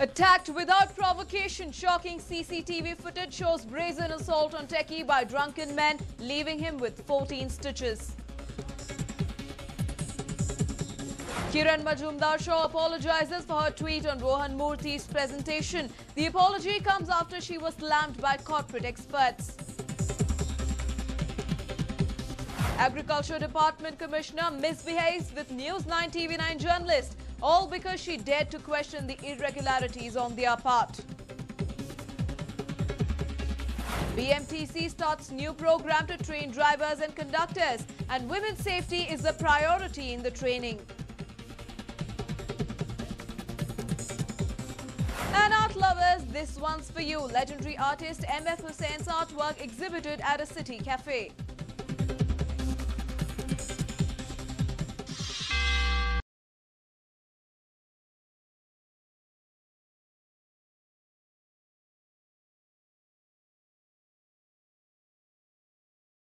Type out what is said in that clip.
Attacked without provocation. Shocking CCTV footage shows brazen assault on techie by drunken men, leaving him with 14 stitches. Kiran Mazumdar Shaw apologizes for her tweet on Rohan Murty's presentation. The apology comes after she was slammed by corporate experts. Agriculture Department Commissioner misbehaves with News 9 TV9 journalist, all because she dared to question the irregularities on their part. BMTC starts new program to train drivers and conductors and women's safety is the priority in the training. And art lovers, this one's for you. Legendary artist M.F. Husain's artwork exhibited at a city cafe.